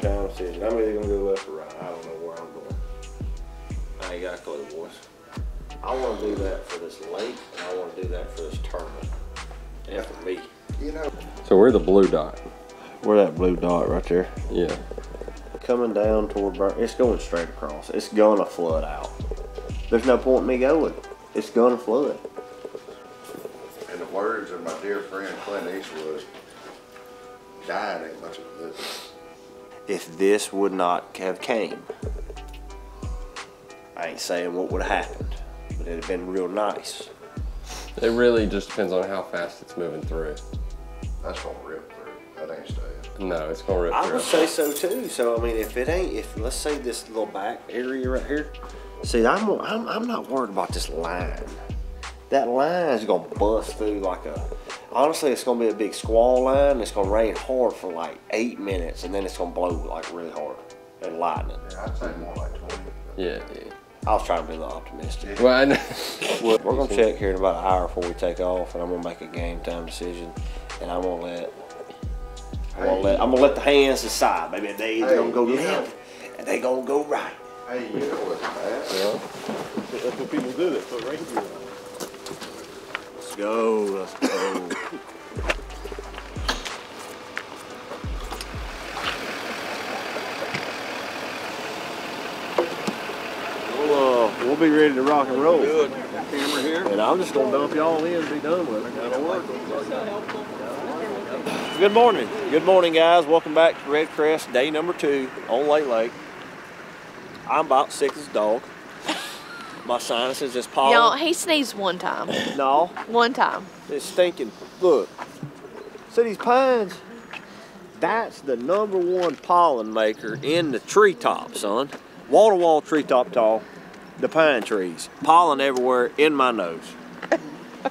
game time decision. I'm either gonna go left or right. I don't know where I'm going. I ain't got a clue, boys. I want to do that for this lake, and I want to do that for this tournament, and for me. You know, So we're the blue dot. Where that blue dot right there? Yeah. Coming down toward Burn, it's going straight across. It's gonna flood out. There's no point in me going. It's gonna flood. in the words of my dear friend Clint Eastwood, dying ain't much of a business. If this would not have came, I ain't saying what would have happened, but it'd have been real nice. It really just depends on how fast it's moving through. That's gonna rip through. That ain't staying. No, it's gonna rip I through. would say so too. So I mean, if it ain't, if let's say this little back area right here, see, I'm I'm, I'm not worried about this line. That line is gonna bust through like a. Honestly, it's gonna be a big squall line. It's gonna rain hard for like eight minutes, and then it's gonna blow like really hard and lightning. Yeah, I'd say more like 20. Yeah, yeah. I was trying to be a little optimistic. Well, I know. We're we're gonna check here in about an hour before we take off, and I'm gonna make a game time decision, and I'm gonna let. I'm gonna let, I'm gonna let the hands decide. Maybe they either Hey, gonna go you know- left, and they gonna go right. Hey, you know what's bad? Yeah. That's what people do. They put reindeer on. Let's go. Let's go. We'll, uh, we'll be ready to rock and roll. Good. Camera here. And I'm just gonna dump y'all in and be done with it. That'll work. Good morning. Good morning, guys. Welcome back to Redcrest, day number two on Lay Lake. I'm about sick as a dog. My sinuses just pollen. Y'all, he sneezed one time. No, One time. it's stinking. Look, see these pines? That's the number one pollen maker in the treetop, son. Wall to wall treetop tall, the pine trees. Pollen everywhere in my nose.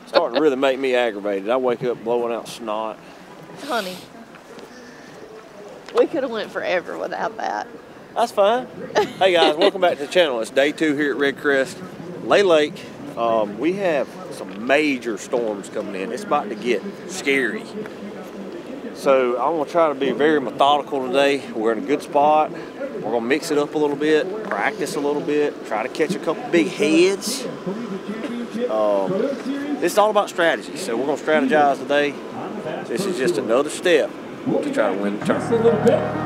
Starting to really make me aggravated. I wake up blowing out snot. Honey. We could have went forever without that. That's fine. hey guys, welcome back to the channel. It's day two here at Redcrest, Lay Lake. Um, we have some major storms coming in. It's about to get scary. So I'm gonna try to be very methodical today. We're in a good spot. We're gonna mix it up a little bit, practice a little bit, try to catch a couple big heads. Um, it's all about strategy. So we're gonna strategize today. This is just another step to try to win the tournament.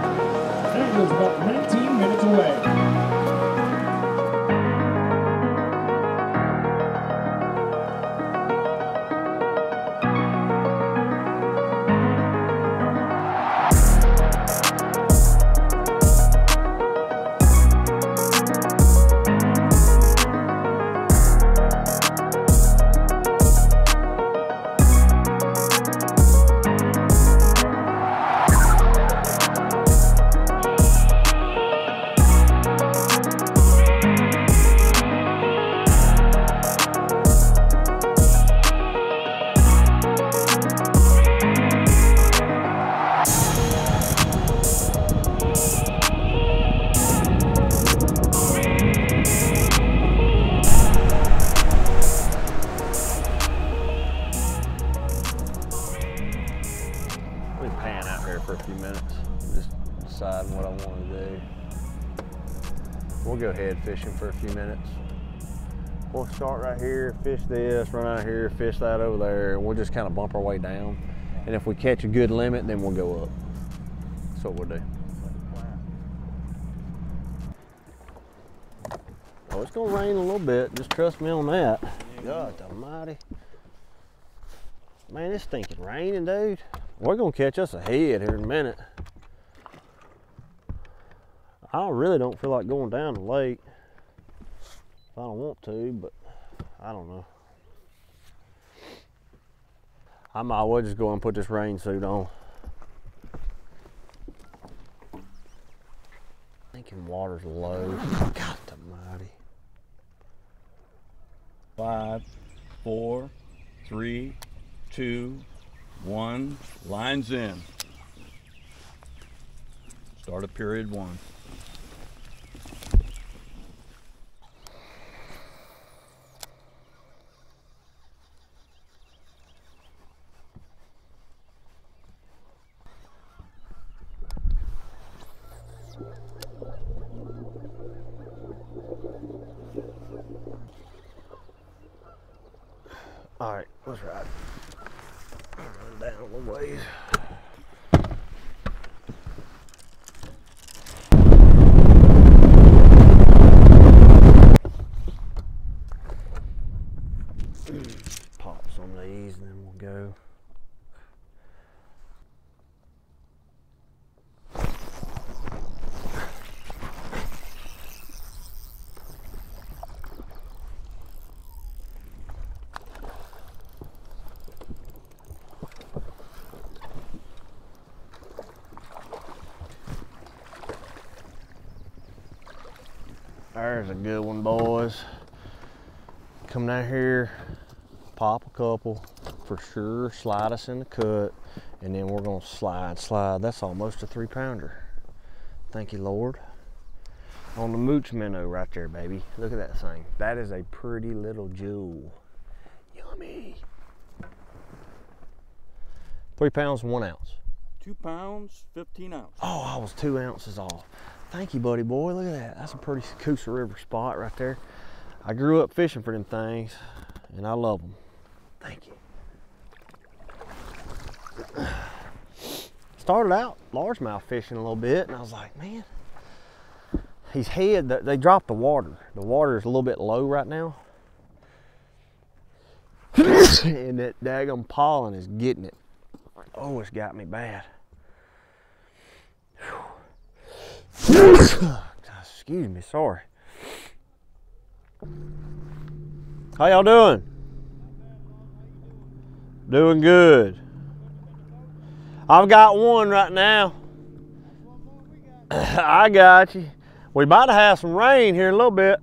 Deciding what I want to do. We'll go head fishing for a few minutes. We'll start right here, fish this, run out here, fish that over there, and we'll just kind of bump our way down. And if we catch a good limit, then we'll go up. That's what we'll do. Oh, it's gonna rain a little bit. Just trust me on that. God almighty. Man, it's stinking raining, dude. We're gonna catch us a head here in a minute. I really don't feel like going down the lake. If I don't want to, but I don't know. I might well just go and put this rain suit on. Thinking water's low. God almighty. Five, four, three, two, one. Lines in. Start of period one. All right, let's ride. Run down a little ways. Pop some of these and then we'll go. There's a good one, boys. Come down here, pop a couple for sure, slide us in the cut, and then we're gonna slide, slide. That's almost a three pounder. Thank you, Lord. On the mooch minnow right there, baby. Look at that thing. That is a pretty little jewel. Yummy. Three pounds, one ounce. Two pounds, 15 ounces. Oh, I was two ounces off. Thank you, buddy boy. Look at that. That's a pretty Coosa River spot right there. I grew up fishing for them things, and I love them. Thank you. Started out largemouth fishing a little bit, and I was like, man, his head, they dropped the water. The water is a little bit low right now. and that daggum pollen is getting it. Oh, it's got me bad. Excuse me, sorry. How y'all doing? Doing good. I've got one right now. I got you. We about to have some rain here in a little bit.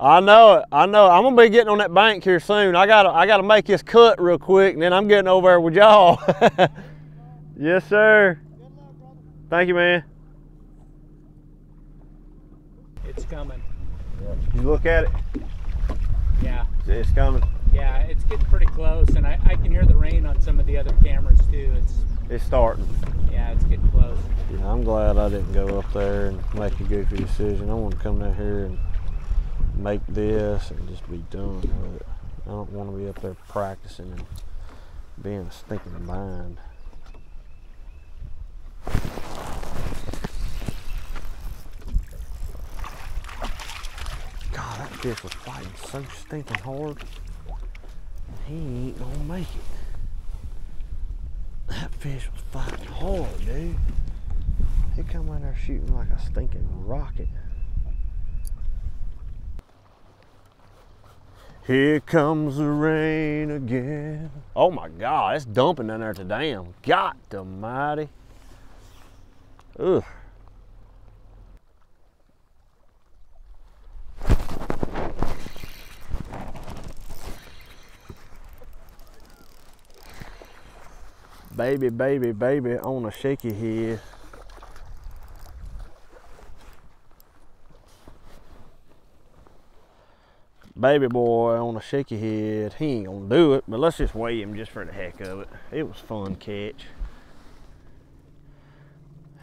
I know it. I know. It. I'm gonna be getting on that bank here soon. I gotta. I gotta make this cut real quick, and then I'm getting over there with y'all. yes, sir. Thank you, man. It's coming. You look at it. Yeah, It's coming. yeah, it's getting pretty close, and I, I can hear the rain on some of the other cameras too. It's It's starting. yeah, it's getting close. Yeah, I'm glad I didn't go up there and make a goofy decision. I want to come down here and make this and just be done with it. I don't want to be up there practicing and being a stinking mind. Fish was fighting so stinking hard. He ain't gonna make it. That fish was fighting hard, dude. He come in there shooting like a stinking rocket. Here comes the rain again. Oh my God, it's dumping down there at damn. dam. God almighty. Ugh. Baby, baby, baby on a shaky head. Baby boy on a shaky head. He ain't gonna do it, but let's just weigh him just for the heck of it. It was fun catch.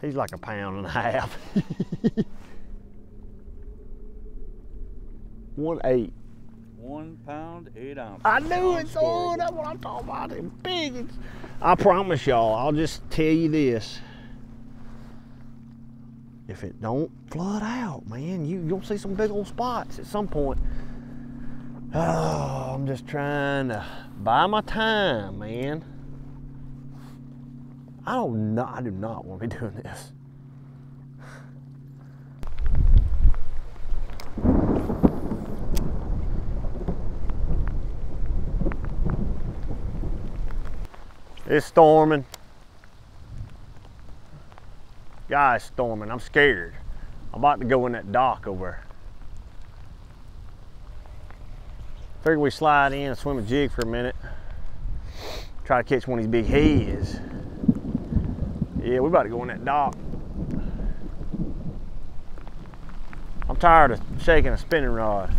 He's like a pound and a half. One eight. One pound, eight ounces. I knew it, son. That's what I'm talking about. Them big. I promise y'all, I'll just tell you this. If it don't flood out, man, you, you'll see some big old spots at some point. Oh, I'm just trying to buy my time, man. I don't know. I do not want to be doing this. It's storming. Guys, storming. I'm scared. I'm about to go in that dock over. Figure we slide in and swim a jig for a minute. Try to catch one of these big heads. Yeah, we about to go in that dock. I'm tired of shaking a spinning rod.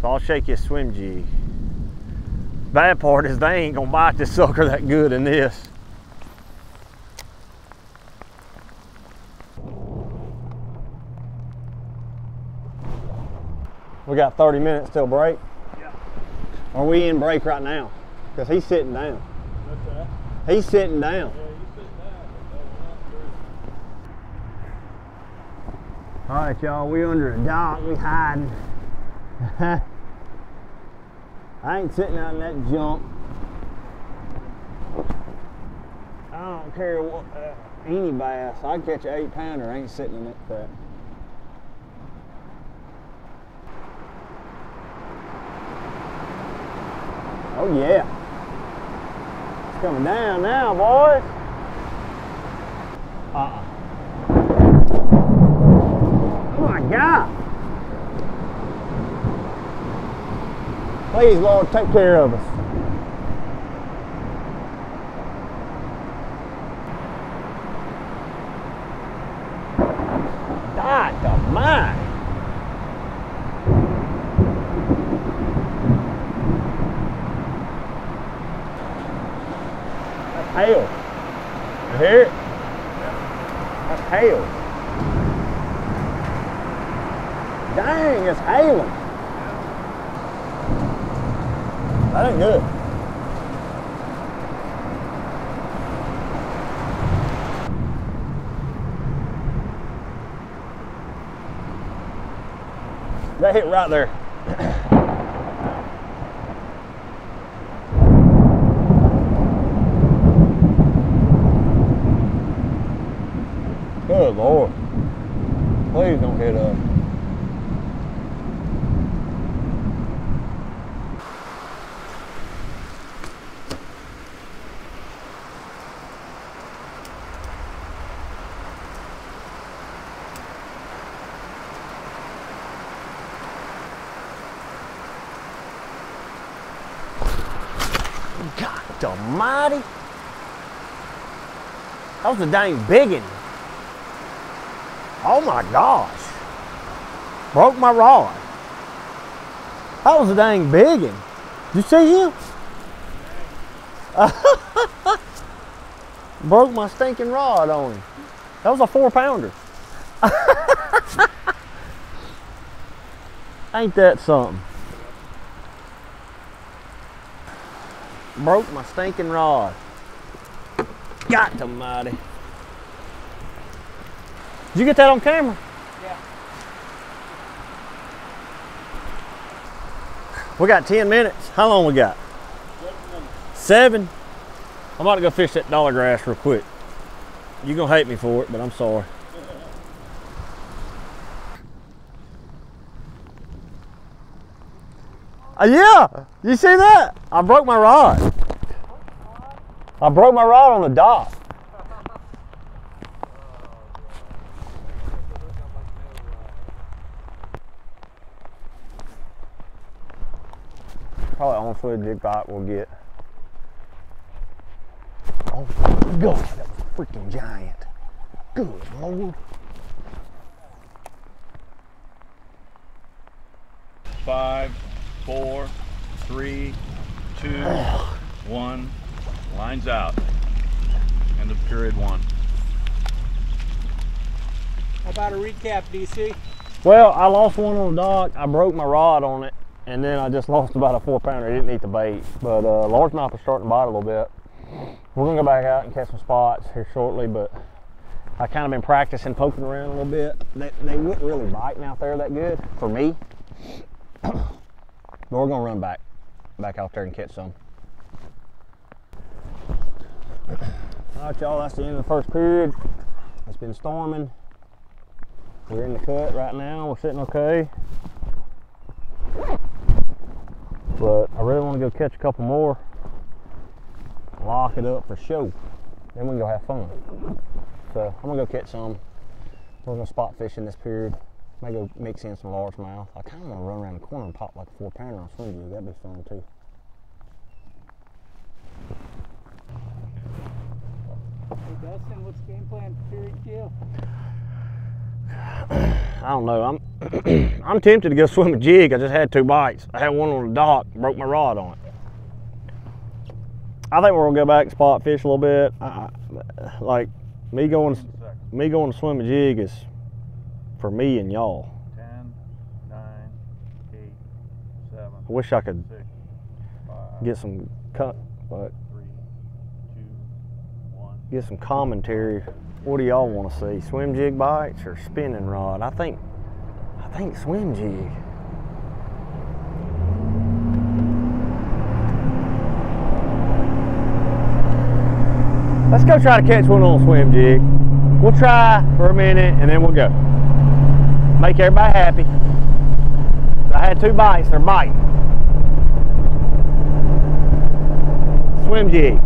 So I'll shake this swim jig bad part is they ain't gonna bite this sucker that good in this. We got 30 minutes till break. Yeah. Are we in break right now? Because he's sitting down. He's sitting down. Yeah, he's sitting down. All right, y'all, we under a dock, we hiding. I ain't sitting on that junk. I don't care what, uh, any bass. I catch an eight pounder, I ain't sitting in that crap. Oh yeah. It's coming down now, boys. Uh-uh. Oh my God. Please, Lord, take care of us. God almighty. That's hail. You hear it? That's hail. Dang, it's hailing. That ain't good. That hit right there. Good Lord. Please don't hit up. God almighty. That was a dang biggin. Oh my gosh. Broke my rod. That was a dang biggin. You see him? Broke my stinking rod on him. That was a four pounder. Ain't that something? Broke my stinking rod. God almighty. Did you get that on camera? Yeah. We got 10 minutes. How long we got? Seven? I'm about to go fish that dollar grass real quick. You're going to hate me for it, but I'm sorry. Uh, yeah, you see that? I broke my rod. I broke my rod on the dock. Probably on foot jig bite we'll get. Oh god, that was freaking giant. Good lord. Five, four, three, two, one. Lines out. End of period one. How about a recap, DC? Well, I lost one on the dock. I broke my rod on it, and then I just lost about a four pounder. I didn't eat the bait, but uh, largemouth is starting to bite a little bit. We're gonna go back out and catch some spots here shortly, but I kind of been practicing poking around a little bit. They, they weren't really biting out there that good for me, but we're gonna run back, back out there and catch some. All right, y'all, that's the end of the first period. It's been storming. We're in the cut right now. We're sitting okay. But I really want to go catch a couple more. Lock it up for show. Then we can go have fun. So I'm gonna go catch some. We're gonna spot fish in this period. Might go mix in some largemouth. I kind of want to run around the corner and pop like a four pounder on swim jig. That'd be fun too. Hey, Dustin, what's game plan for period kill? I don't know. I'm I'm tempted to go swim a jig. I just had two bites. I had one on the dock, broke my rod on it. I think we're gonna go back and spot fish a little bit. I, I- like me going me going to swim a jig is for me and y'all. Ten, nine, eight, I wish I could six, five, get some cut, but three, two, one. Get some commentary. What do y'all want to see? Swim jig bites or spinning rod? I think, I think swim jig. Let's go try to catch one on swim jig. We'll try for a minute and then we'll go. Make everybody happy. I had two bites, they're biting. Swim jig,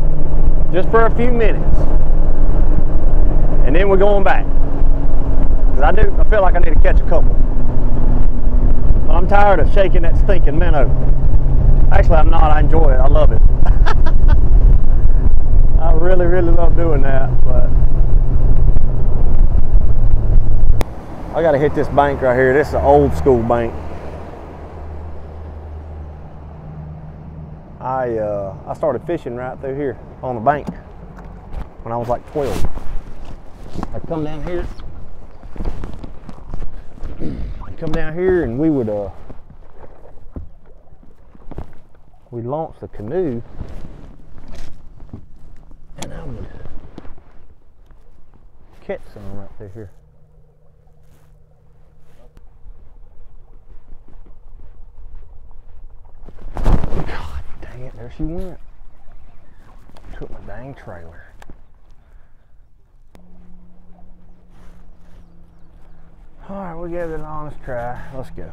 just for a few minutes. And then we're going back. Cause I do, I feel like I need to catch a couple. But I'm tired of shaking that stinking minnow. Actually, I'm not, I enjoy it, I love it. I really, really love doing that, but I gotta hit this bank right here. This is an old school bank. I uh, I started fishing right through here on the bank when I was like 12. I come down here. Come down here and we would uh we launched the canoe and I would catch some right through here. God dang it, there she went. Took my dang trailer. Alright, we'll give it an honest try. Let's go.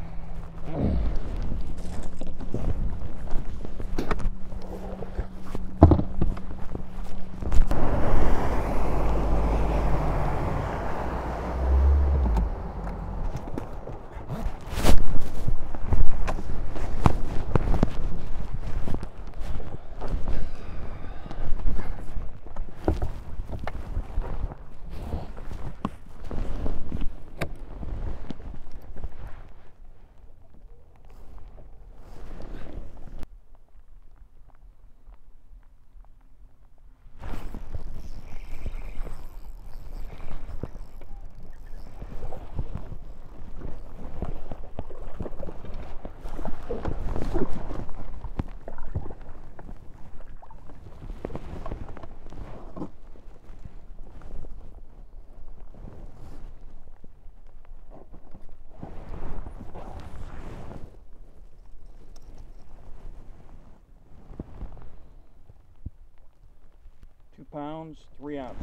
Pounds, three ounces.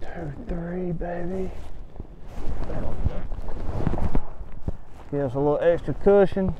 Two, three, baby. Give us a little extra cushion.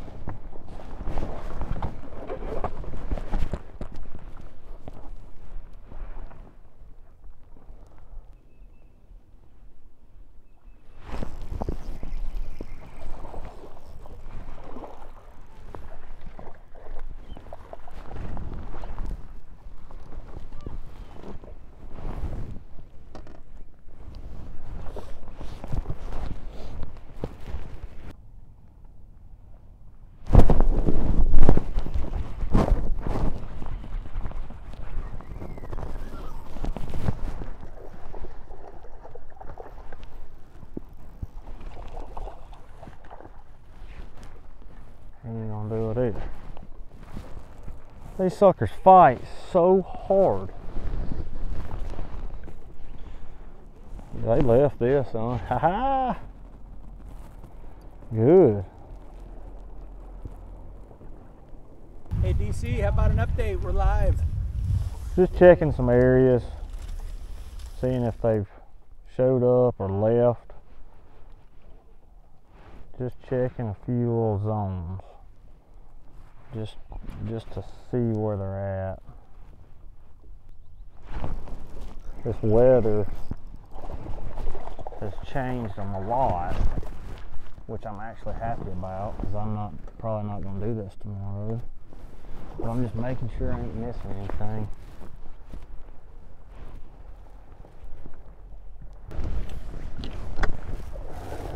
Ain't gonna do it either. These suckers fight so hard. They left this, on. Ha ha! Good. Hey DC, how about an update? We're live. Just checking some areas, seeing if they've showed up or left. Just checking a few little zones. Just just to see where they're at. This weather has changed them a lot, which I'm actually happy about because I'm not probably not going to do this tomorrow. But I'm just making sure I ain't missing anything.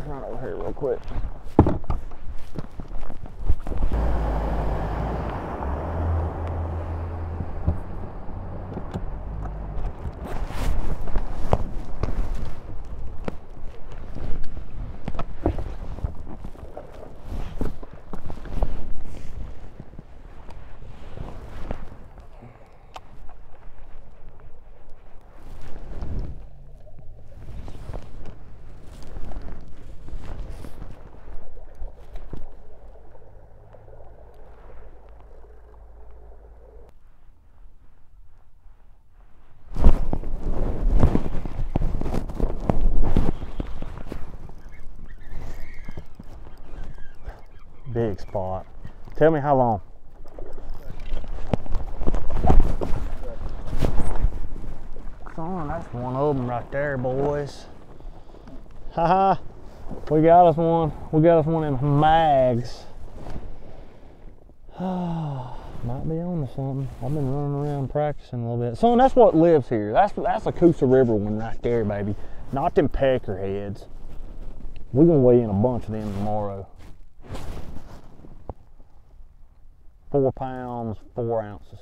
Run over here real quick. big spot. Tell me how long. Son, that's one of them right there, boys. Haha. we got us one. We got us one in mags. Might be on to something. I've been running around practicing a little bit. Son, that's what lives here. That's that's a Coosa River one right there, baby. Not them peckerheads. We're gonna weigh in a bunch of them tomorrow. Four pounds, four ounces.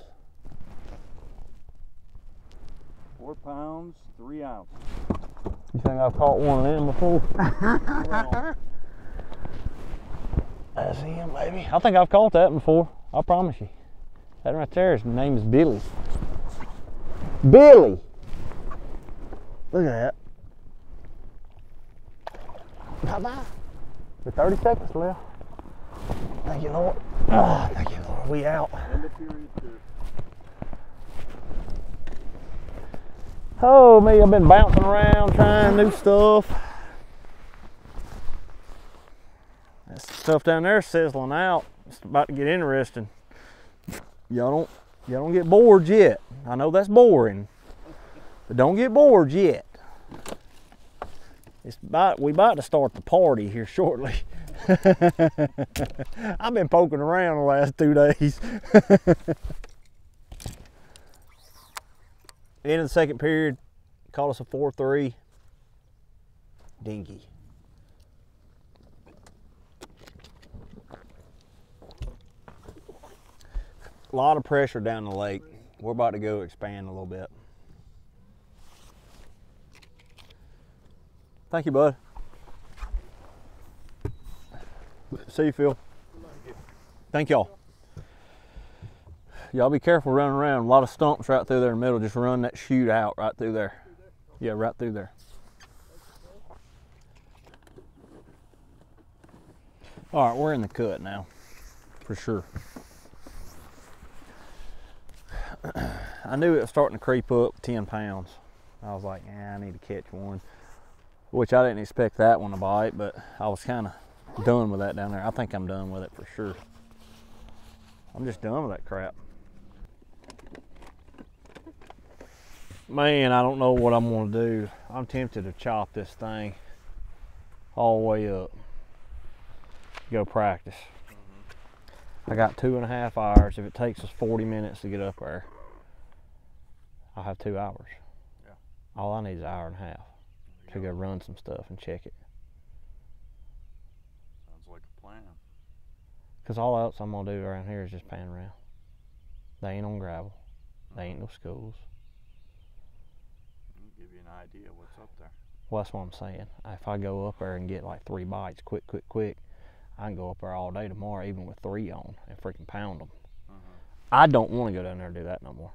Four pounds, three ounces. You think I've caught one of them before? That's him, baby. I think I've caught that before. I promise you. That right there, his name is Billy. Billy! Look at that. Bye bye. With 30 seconds left. Thank you, Lord. Ah, thank you, Lord. We out. Oh, me, I've been bouncing around trying new stuff. That stuff down there sizzling out. It's about to get interesting. Y'all don't y'all don't get bored yet. I know that's boring. But don't get bored yet. It's about we about to start the party here shortly. I've been poking around the last two days. End of the second period, caught us a 4-3 dinky. A lot of pressure down the lake. We're about to go expand a little bit. Thank you, bud. See you, Phil. Thank y'all. Y'all be careful running around. A lot of stumps right through there in the middle. Just run that chute out right through there. Yeah, right through there. All right, we're in the cut now, for sure. I knew it was starting to creep up 10 pounds. I was like, yeah, I need to catch one. Which I didn't expect that one to bite, but I was kind of done with that down there. I think I'm done with it for sure. I'm just done with that crap. Man, I don't know what I'm gonna do. I'm tempted to chop this thing all the way up. Go practice. I got two and a half hours. If it takes us 40 minutes to get up there, I'll have two hours. Yeah. All I need is an hour and a half to go run some stuff and check it. Sounds like a plan. Because all else I'm gonna do around here is just pan around. They ain't on gravel. They ain't no schools. I'll give you an idea what's up there. Well, that's what I'm saying. If I go up there and get like three bites, quick, quick, quick, I can go up there all day tomorrow, even with three on, and freaking pound them. I don't want to go down there and do that no more.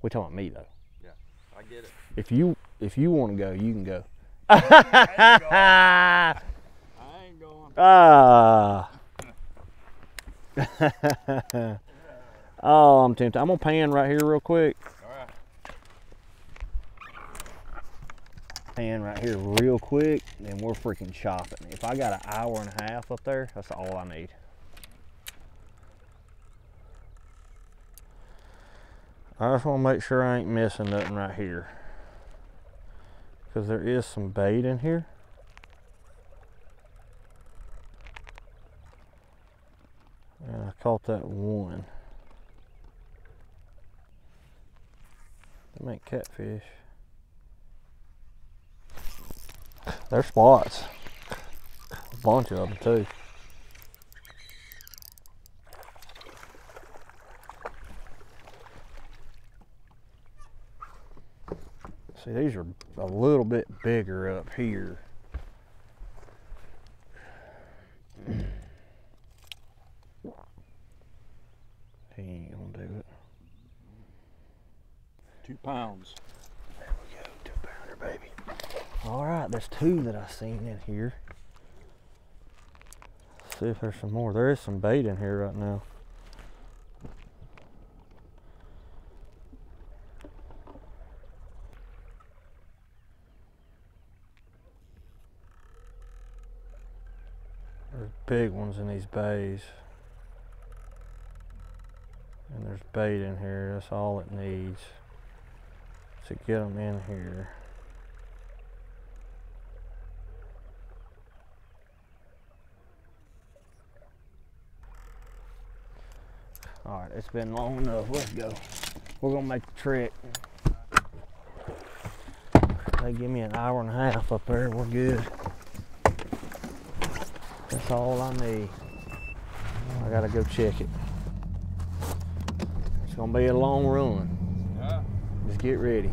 We're talking about me though. Yeah, I get it. If you if you want to go, you can go. I ain't going. Ah. oh, I'm tempted. I'm gonna pan right here real quick. Pan right here real quick, and we're freaking chopping. If I got an hour and a half up there, that's all I need. I just want to make sure I ain't missing nothing right here. Because there is some bait in here. And I caught that one. They make catfish. They're spots. A bunch of them too. See, these are a little bit bigger up here. He ain't gonna do it. Two pounds. There we go, two pounder, baby. All right, there's two that I've seen in here. Let's see if there's some more. There is some bait in here right now. There's big ones in these bays. And there's bait in here. That's all it needs to get them in here. All right, it's been long enough. Let's go. We're gonna make the trek. They give me an hour and a half up there. We're good. That's all I need. I gotta go check it. It's gonna be a long run. Just get ready.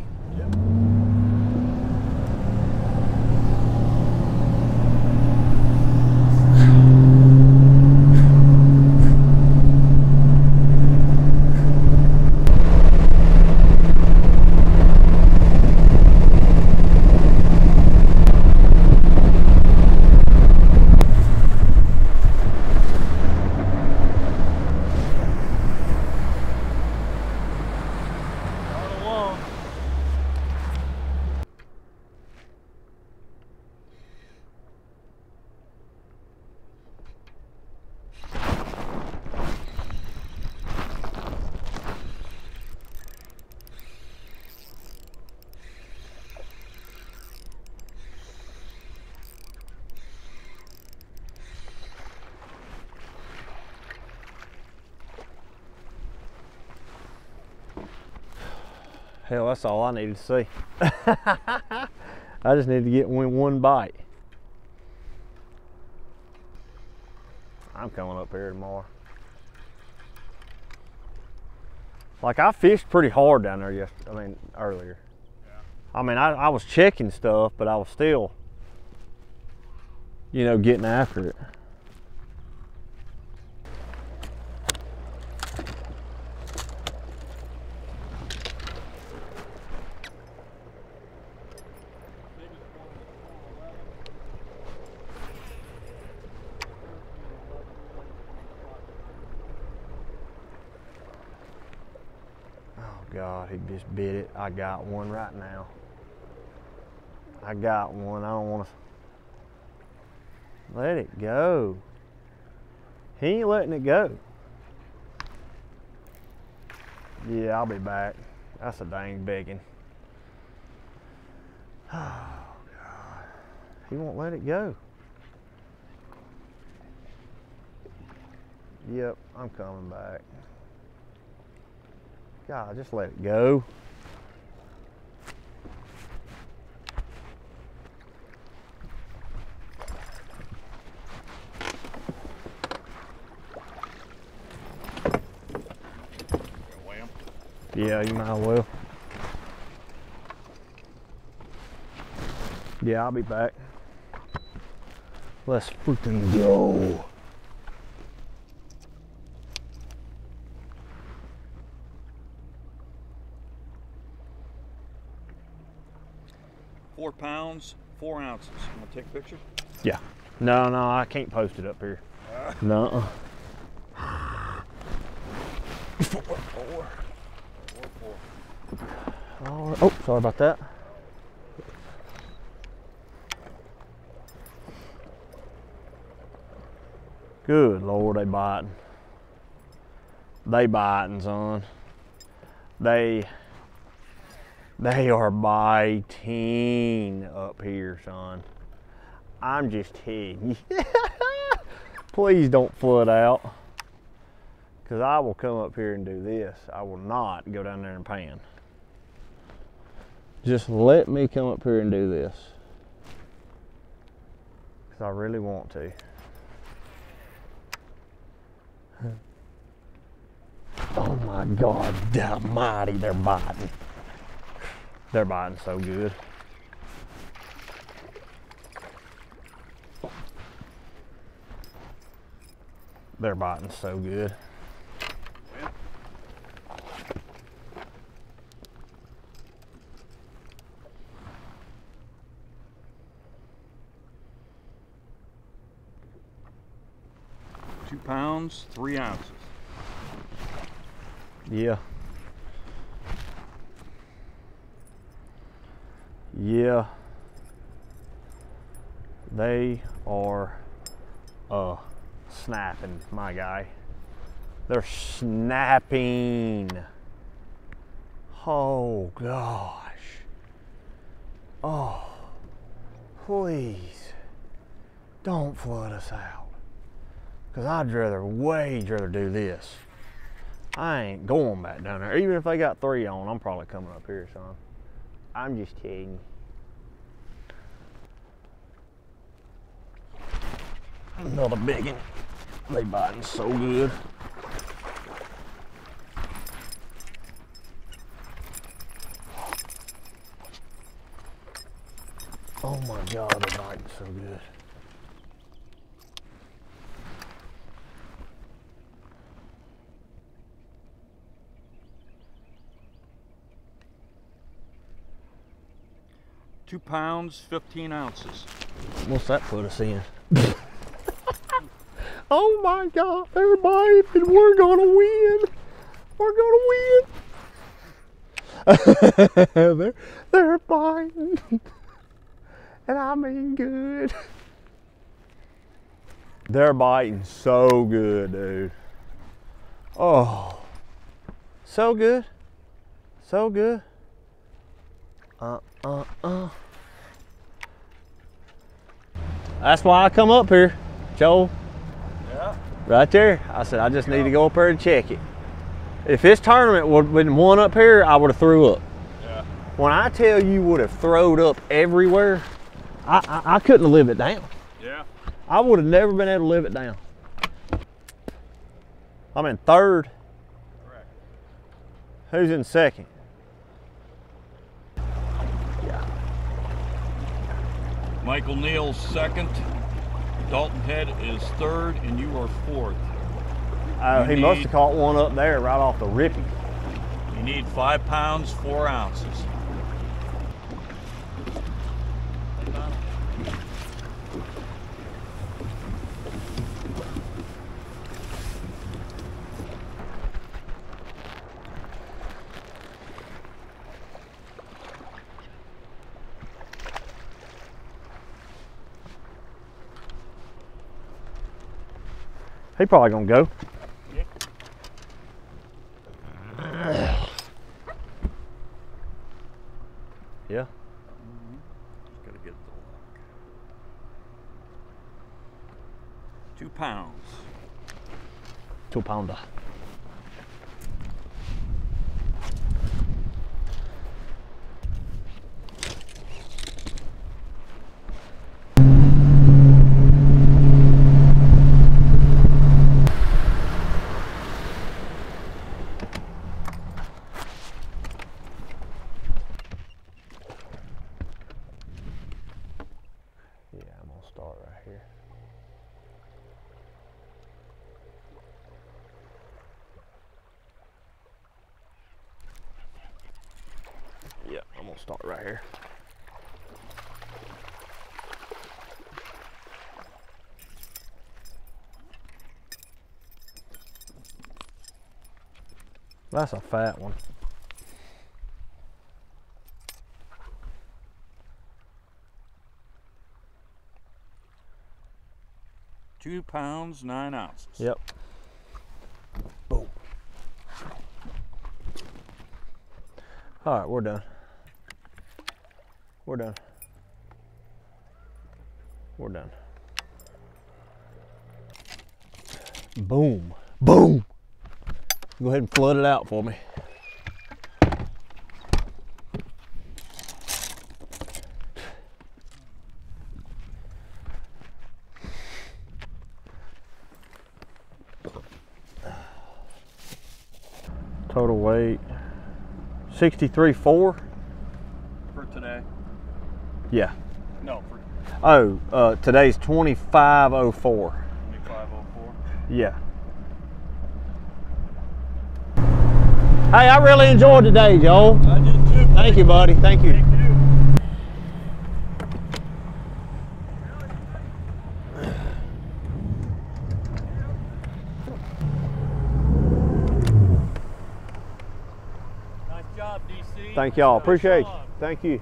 Hell, that's all I needed to see. I just need to get one, one bite. I'm coming up here tomorrow. Like I fished pretty hard down there yesterday. I mean earlier. I mean I, I was checking stuff, but I was still, you know, getting after it. Oh God, he just bit it. I got one right now. I got one. I don't want to. Let it go. He ain't letting it go. Yeah, I'll be back. That's a dang biggin. Oh God. He won't let it go. Yep, I'm coming back. God, just let it go. Yeah, you might as well. Yeah, I'll be back. Let's freaking go. Four pounds, four ounces. You want to take a picture? Yeah. No, no, I can't post it up here. Uh. No. Oh, sorry about that. Good Lord, they biting. They biting, son. They they are biting up here, son. I'm just kidding. Please don't flood out. Because I will come up here and do this. I will not go down there and pan. Just let me come up here and do this. Because I really want to. Oh my God, almighty, they're biting. They're biting so good. They're biting so good. Two three ounces. Yeah. Yeah. They are uh snapping, my guy. They're snapping. Oh gosh. Oh, please don't flood us out. Cause I'd rather, way rather do this. I ain't going back down there. Even if they got three on, I'm probably coming up here, son. I'm just kidding. Another big one. They biting so good. Oh my god, they're biting so good. Two pounds, 15 ounces. What's that put us in? oh my god, they're biting. We're gonna win. We're gonna win. they're, they're biting. and I mean good. They're biting so good, dude. Oh, so good. So good. Uh, uh, uh. That's why I come up here, Joel. Yeah. Right there. I said, I just need to go up there and check it. If this tournament would have been one up here, I would have threw up. Yeah. When I tell you would have throwed up everywhere, I, I, I couldn't live it down. Yeah. I would have never been able to live it down. I'm in third. Correct. Who's in second? Michael Neal's second. Dalton Head is third, and you are fourth. Uh, You he must have caught one up there right off the rippy. You need five pounds, four ounces. He probably gonna go. Yeah. Gotta get the lock. Two pounds. Two pounder. Yeah, I'm gonna start right here. Yeah, I'm gonna start right here. That's a fat one. Two pounds, nine ounces. Yep. Boom. All right, we're done. We're done. We're done. Boom. Boom. Go ahead and flood it out for me. Total weight 63.4. For today? Yeah. No, for Oh, uh, today's 2504. 2504. Yeah. Hey, I really enjoyed today, Joel. I did too. Thank you, buddy. Thank you. Thank you. Nice job, DC. Thank y'all. Nice Appreciate you. Thank you.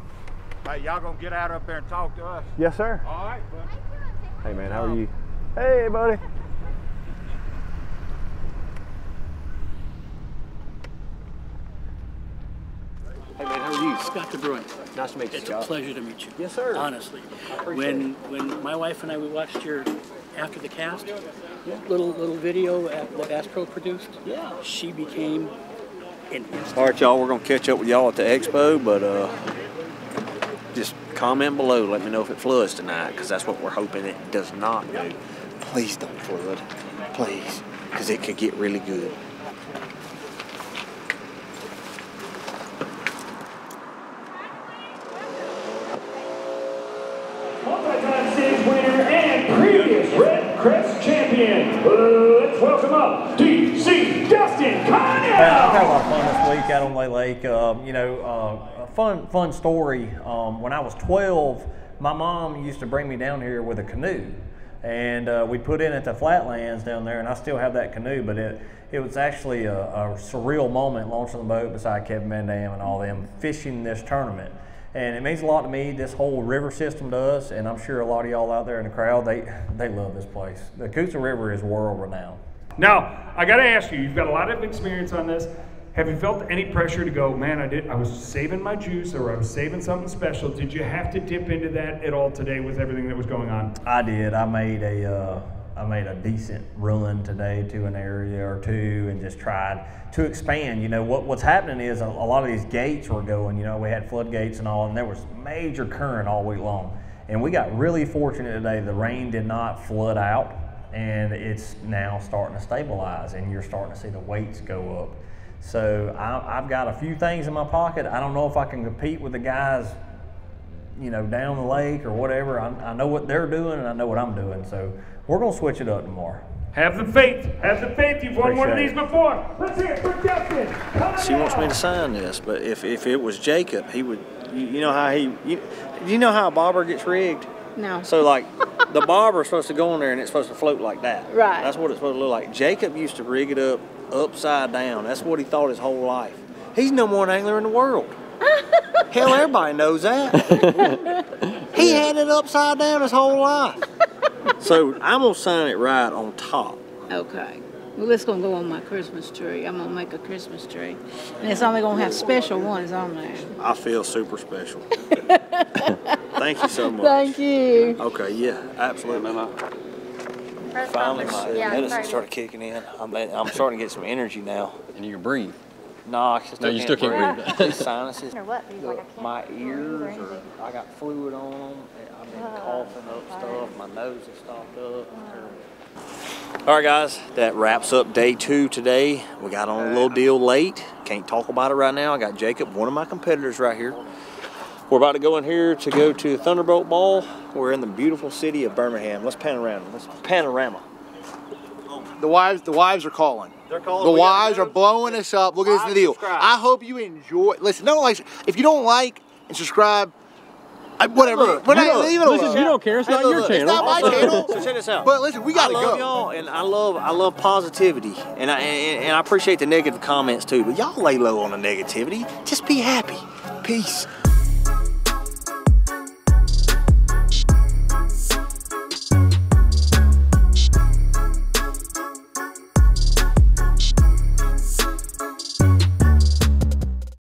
Hey, y'all gonna get out up there and talk to us? Yes, sir. All right, bud. Hey, man, how are you? Hey, buddy. Hey man, how are you? Scott DeBruin. Nice to meet you, It's a pleasure to meet you. Yes, sir. Honestly. appreciate When when my wife and I we watched your after the cast little little video at, that Bass Pro produced, Yeah. she became an instant. All right, y'all, we're gonna catch up with y'all at the expo, but uh, just comment below. Let me know if it floods tonight, because that's what we're hoping it does not do. Please don't flood, please, because it could get really good. Multi-time stage winner and previous Redcrest champion. Let's welcome up DC Dustin I've had Connell. a lot of fun this week out on Lay Lake. Um, you know, uh, a fun fun story. Um, when I was 12, my mom used to bring me down here with a canoe, and uh, we put in at the flatlands down there, and I still have that canoe. But it it was actually a, a surreal moment launching the boat beside Kevin VanDam and all them fishing this tournament. And it means a lot to me. This whole river system does, and I'm sure a lot of y'all out there in the crowd they they love this place. The Coosa River is world renowned. Now, I got to ask you, you've got a lot of experience on this. Have you felt any pressure to go, man, I did I was saving my juice or I was saving something special. Did you have to dip into that at all today with everything that was going on? I did. I made a uh, I made a decent run today to an area or two and just tried to expand. You know what what's happening is a, a lot of these gates were going. You know we had floodgates and all, and there was major current all week long. And we got really fortunate today. The rain did not flood out, and it's now starting to stabilize, and you're starting to see the weights go up. So I, I've got a few things in my pocket. I don't know if I can compete with the guys you know, down the lake or whatever. I, I know what they're doing and I know what I'm doing. So we're gonna switch it up tomorrow. Have the faith. Have the faith. You've won one of these before. Let's hear it for Dustin. She wants me to sign this, but if, if it was Jacob, he would. You, you know how he. You, you know how a bobber gets rigged? No. So like, the bobber is supposed to go in there and it's supposed to float like that. Right. That's what it's supposed to look like. Jacob used to rig it up upside down. That's what he thought his whole life. He's no more an angler in the world. Hell, everybody knows that. he had it upside down his whole life. So I'm gonna sign it right on top. Okay. Well, it's gonna go on my Christmas tree. I'm gonna make a Christmas tree, and it's only gonna have special ones on there. I feel super special. Thank you so much. Thank you. Okay, yeah, absolutely. Finally, my medicine started kicking in. I'm, I'm starting to get some energy now. And you can breathe. No, I still No, you can't still can't breathe. breathe. These sinuses, Or what? Like, I can't my breathe or ears, are, I got fluid on them. I've been Oh, coughing up sorry. stuff. My nose is stopped up. All right, guys, that wraps up day two today. We got on a little uh, deal late. Can't talk about it right now. I got Jacob, one of my competitors, right here. We're about to go in here to go to Thunderbolt Ball. We're in the beautiful city of Birmingham. Let's panorama. Let's panorama. The wives, the wives are calling. They're calling. The We wives are blowing us up. Look at this Like, video. I hope you enjoy. Listen, don't like if you don't like and subscribe. I, whatever. Look, We're not look, leaving it listen, alone. you don't care. It's Hey, not look, your look, channel. It's not my channel. So check this out. But listen, we gotta I love go. y'all, and I love I love positivity, and I and, and I appreciate the negative comments too. But y'all lay low on the negativity. Just be happy. Peace.